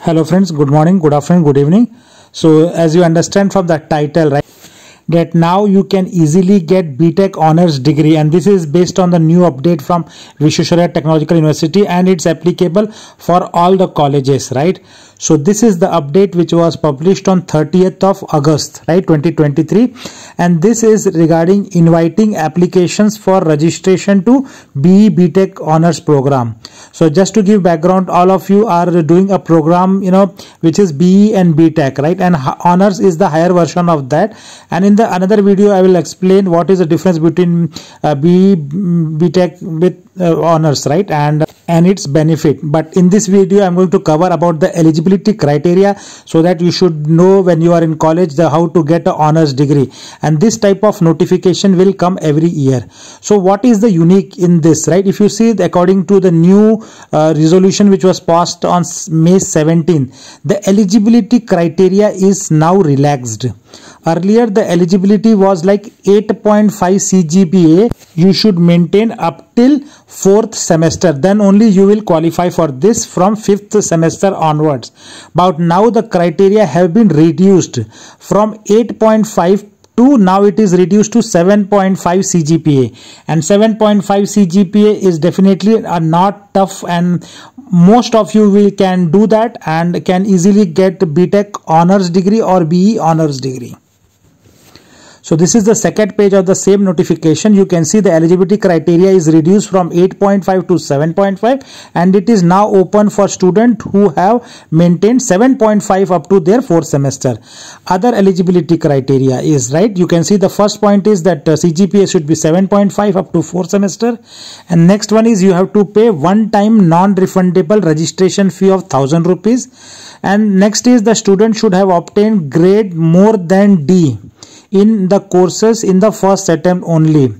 Hello friends, good morning, good afternoon, good evening. So as you understand from the title, right, that now you can easily get BTech honors degree and this is based on the new update from Visvesvaraya Technological University and it's applicable for all the colleges, right? So this is the update which was published on 30th of August, right, 2023 and this is regarding inviting applications for registration to BE BTech honors program. So just to give background, all of you are doing a program, you know, which is BE and BTech, right? And honors is the higher version of that. And in the another video, I will explain what is the difference between uh, BE BTech with uh, honors, right? And and its benefit. But in this video i'm going to cover about the eligibility criteria so that you should know when you are in college the how to get a honors degree. And this type of notification will come every year. So what is the unique in this right? If you see according to the new uh, resolution which was passed on may 17 the eligibility criteria is now relaxed earlier the eligibility was like 8.5 cgpa you should maintain up till fourth semester. Then only you will qualify for this from fifth semester onwards. But now the criteria have been reduced. From 8.5 to now it is reduced to 7.5 CGPA and 7.5 CGPA is definitely a not tough and most of you will can do that and can easily get BTech honors degree or BE honors degree. So this is the second page of the same notification. You can see the eligibility criteria is reduced from 8.5 to 7.5 and it is now open for students who have maintained 7.5 up to their fourth semester. Other eligibility criteria is right. You can see the first point is that uh, CGPA should be 7.5 up to fourth semester and next one is you have to pay one time non-refundable registration fee of 1000 rupees and next is the student should have obtained grade more than D in the courses in the first attempt only.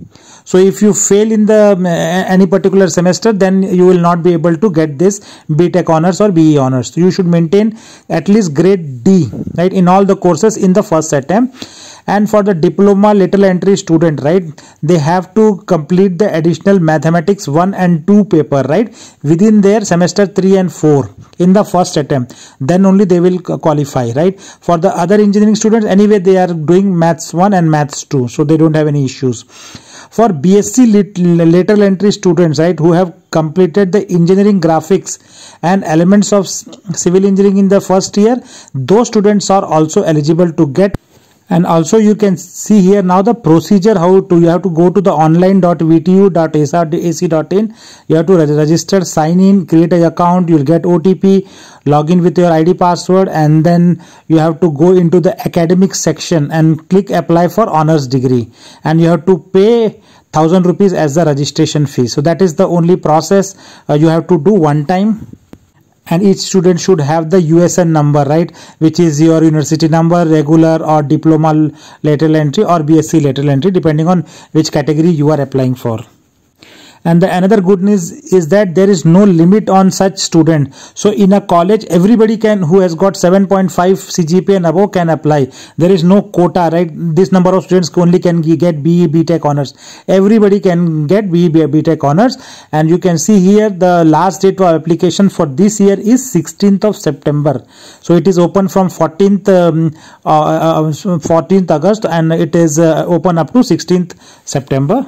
So if you fail in the uh, any particular semester then you will not be able to get this btech honors or be honors. You should maintain at least grade d right in all the courses in the first attempt and for the diploma lateral entry student right they have to complete the additional mathematics 1 and 2 paper right within their semester 3 and 4 in the first attempt. Then only they will qualify right. For the other engineering students anyway they are doing maths 1 and maths 2 so they don't have any issues. For bsc lateral entry students right who have completed the engineering graphics and elements of civil engineering in the first year those students are also eligible to get and also you can see here now the procedure how to you have to go to the online.vtu.srac.in you have to register sign in create an account you'll get otp log in with your id password and then you have to go into the academic section and click apply for honors degree. And you have to pay thousand rupees as the registration fee. So that is the only process uh, you have to do one time and each student should have the USN number right? Which is your university number regular or diploma lateral entry or BSc lateral entry depending on which category you are applying for and the another good news is that there is no limit on such student. So in a college everybody can who has got 7.5 cgpa and above can apply. There is no quota right? This number of students only can get be btech honors. Everybody can get be btech honors. And you can see here the last date of application for this year is 16th of september. So it is open from 14th um, uh, uh, 14th august and it is uh, open up to 16th september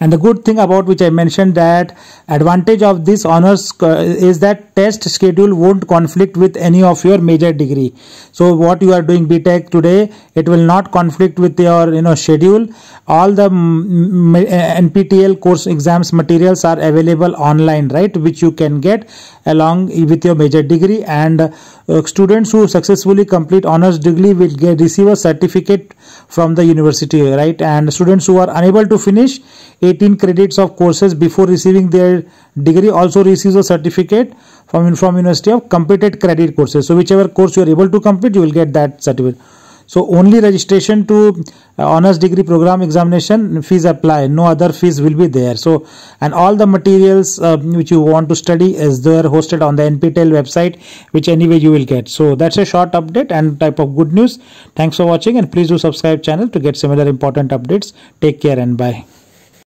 and the good thing about which i mentioned that advantage of this honors uh, is that test schedule won't conflict with any of your major degree. So what you are doing btech today it will not conflict with your you know schedule. All the nptel course exams materials are available online right which you can get along with your major degree. And uh, students who successfully complete honors degree will get receive a certificate from the university right? And students who are unable to finish 18 credits of courses before receiving their degree also receives a certificate from from university of completed credit courses so whichever course you are able to complete you will get that certificate so only registration to uh, honors degree program examination fees apply. No other fees will be there. So and all the materials uh, which you want to study is there hosted on the NPTEL website, which anyway you will get. So that's a short update and type of good news. Thanks for watching and please do subscribe channel to get similar important updates. Take care and bye.